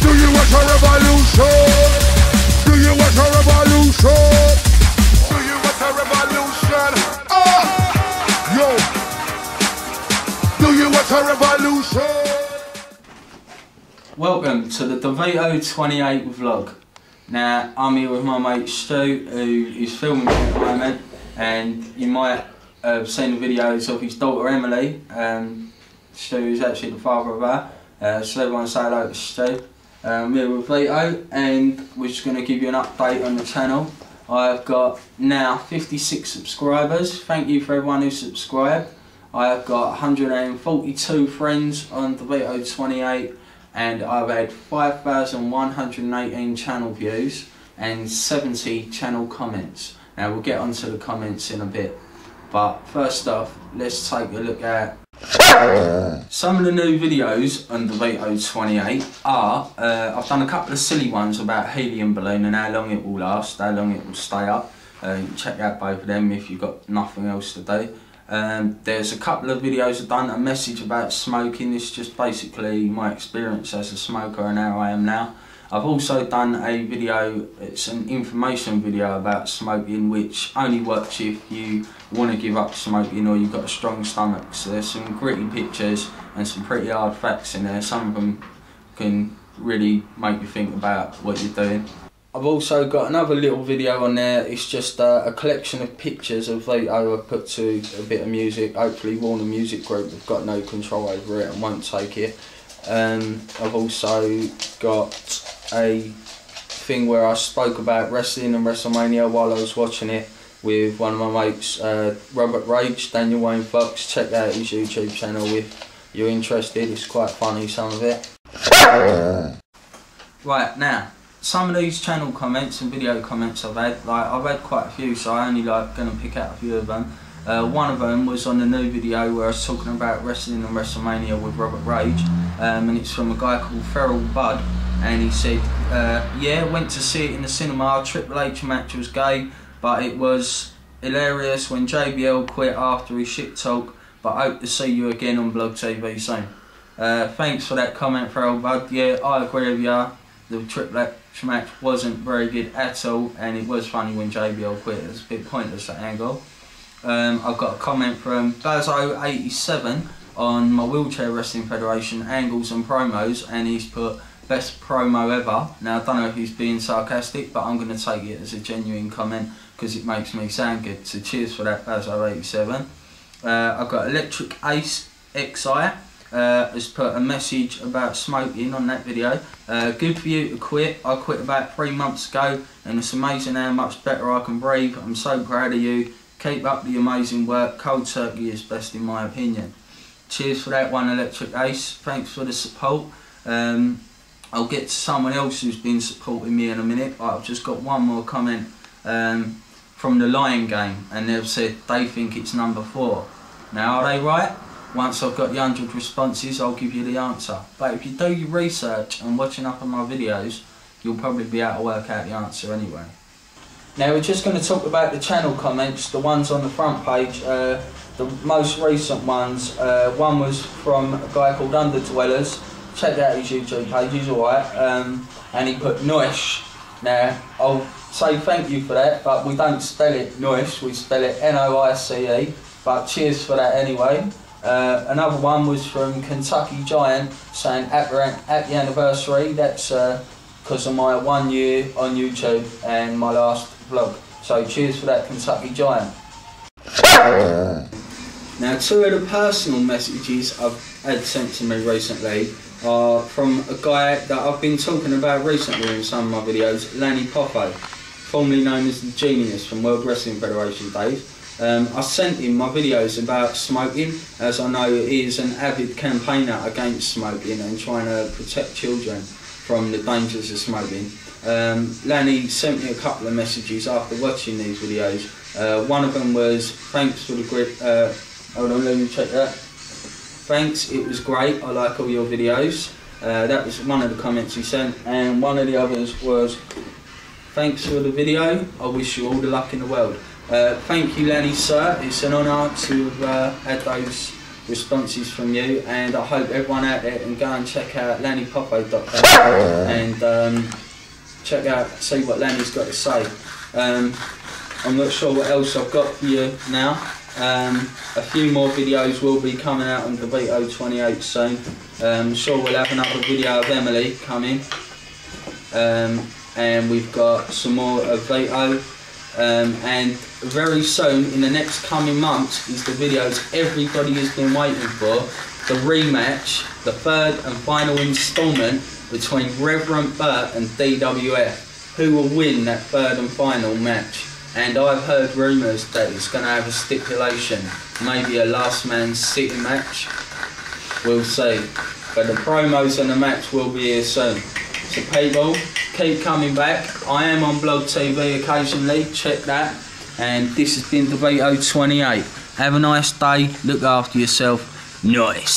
do you want a revolution? Do you a revolution? Do you a revolution? Ah, yo, do you a revolution? Welcome to the Dovito 28 vlog. Now, I'm here with my mate Stu, who is filming at the moment, and you might have seen the videos of his daughter Emily. Um, Stu is actually the father of her, uh, so everyone say hello to Stu. Um, here with Vito, and we're just going to give you an update on the channel. I've got now 56 subscribers. Thank you for everyone who subscribed. I have got 142 friends on Dovito 28 and I've had 5,118 channel views and 70 channel comments. Now we'll get onto the comments in a bit, but first off, let's take a look at some of the new videos on Dovito 28 are, uh, I've done a couple of silly ones about helium balloon and how long it will last, how long it will stay up. Uh, check out both of them if you've got nothing else to do. Um, there's a couple of videos I've done a message about smoking. It's just basically my experience as a smoker and how I am now. I've also done a video, it's an information video about smoking which only works if you want to give up smoking or you've got a strong stomach. So there's some gritty pictures and some pretty hard facts in there. Some of them can really make you think about what you're doing. I've also got another little video on there. It's just uh, a collection of pictures of Vito. I've put to a bit of music. Hopefully, Warner Music Group have got no control over it and won't take it. Um, I've also got a thing where I spoke about wrestling and WrestleMania while I was watching it with one of my mates, uh, Robert Rage, Daniel Wayne Fox. Check out his YouTube channel if you're interested. It's quite funny, some of it. Right now, some of these channel comments and video comments I've had, like I've had quite a few, so I only like going to pick out a few of them. Uh, one of them was on the new video where I was talking about wrestling and WrestleMania with Robert Rage, um, and it's from a guy called Feral Bud, and he said, uh, "Yeah, went to see it in the cinema. Triple H match was gay, but it was hilarious when JBL quit after his shit talk. But hope to see you again on Blog TV soon." Uh, thanks for that comment, Feral Bud. Yeah, I agree with you the Triple match wasn't very good at all, and it was funny when JBL quit. It was a bit pointless that angle. Um, I've got a comment from Bazo87 on my Wheelchair Wrestling Federation angles and promos, and he's put best promo ever. Now I don't know if he's being sarcastic, but I'm going to take it as a genuine comment because it makes me sound good. So cheers for that, Bazo87. Uh, I've got Electric Ace XI uh, has put a message about smoking on that video. Uh, good for you to quit. I quit about three months ago and it's amazing how much better I can breathe. I'm so proud of you. Keep up the amazing work. Cold turkey is best in my opinion. Cheers for that one Electric Ace. Thanks for the support. Um, I'll get to someone else who's been supporting me in a minute. I've just got one more comment um, from the Lion Game and they've said they think it's number four. Now are they right? Once I've got the 100 responses, I'll give you the answer. But if you do your research and watching up on my videos, you'll probably be able to work out the answer anyway. Now we're just going to talk about the channel comments, the ones on the front page. Uh, the most recent ones, uh, one was from a guy called Underdwellers. Check out his YouTube page, he's alright. Um, and he put Noish. Now, I'll say thank you for that, but we don't spell it Noish, we spell it N-O-I-C-E. But cheers for that anyway. Uh, another one was from Kentucky Giant saying at at the anniversary, that's because uh, of my one year on YouTube and my last vlog. So cheers for that Kentucky Giant. now two of the personal messages I've had sent to me recently are from a guy that I've been talking about recently in some of my videos, Lanny Poffo, formerly known as the Genius from World Wrestling Federation days. Um, I sent him my videos about smoking, as I know he is an avid campaigner against smoking and trying to protect children from the dangers of smoking. Um, Lanny sent me a couple of messages after watching these videos. Uh, one of them was, thanks for the grip, uh, hold on, let me check that. thanks, it was great. I like all your videos. Uh, that was one of the comments he sent, and one of the others was, thanks for the video. I wish you all the luck in the world. Uh, thank you, Lenny, sir. It's an honour to have uh, had those responses from you, and I hope everyone out there can go and check out lannypoffo.com and um, check out, see what Lenny's got to say. Um, I'm not sure what else I've got for you now. Um, a few more videos will be coming out on Dovito 28 soon. Um, sure we'll have another video of Emily coming. Um, and we've got some more of Vito. Um, and very soon, in the next coming months, is the videos everybody has been waiting for. The rematch, the third and final instalment between Reverend Bert and DWF. Who will win that third and final match? And I've heard rumours that it's going to have a stipulation, maybe a last man sitting match. We'll see. But the promos and the match will be here soon. So people, keep coming back. I am on Blog TV occasionally, check that. And this has been Dovito 28. Have a nice day, look after yourself. Nice.